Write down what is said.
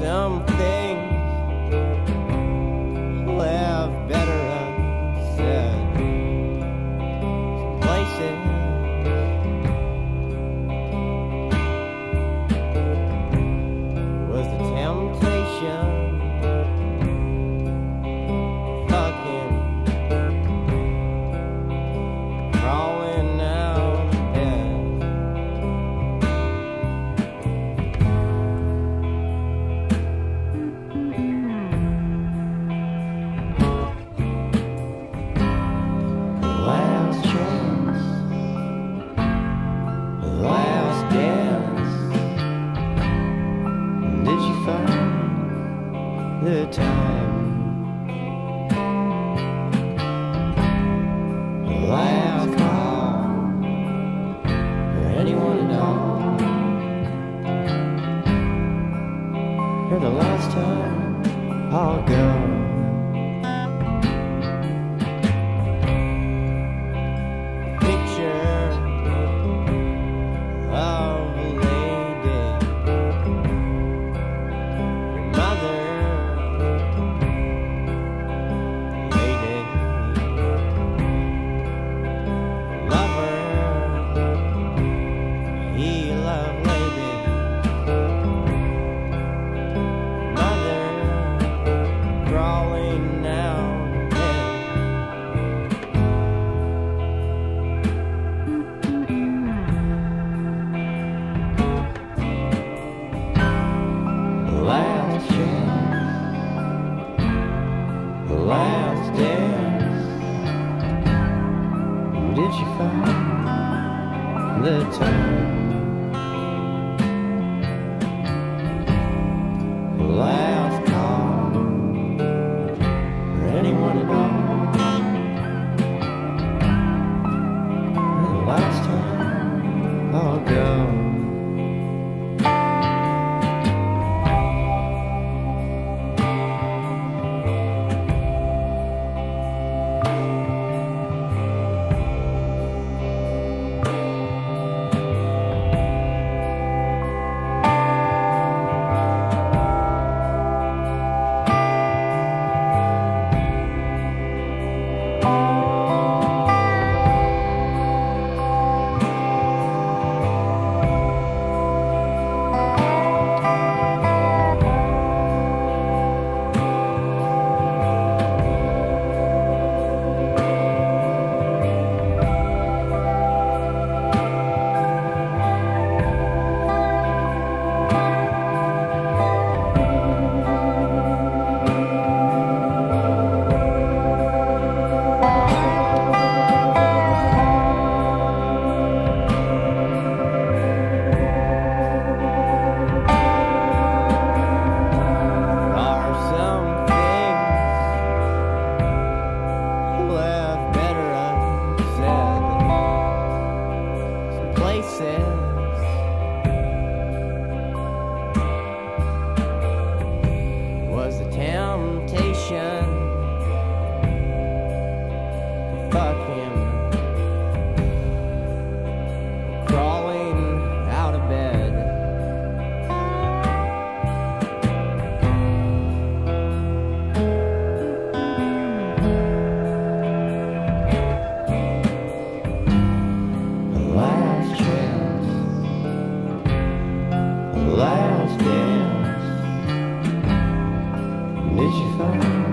something. time. Last call for anyone at all. You're the last time, I'll go. did you find the time? faces last dance. Did you find?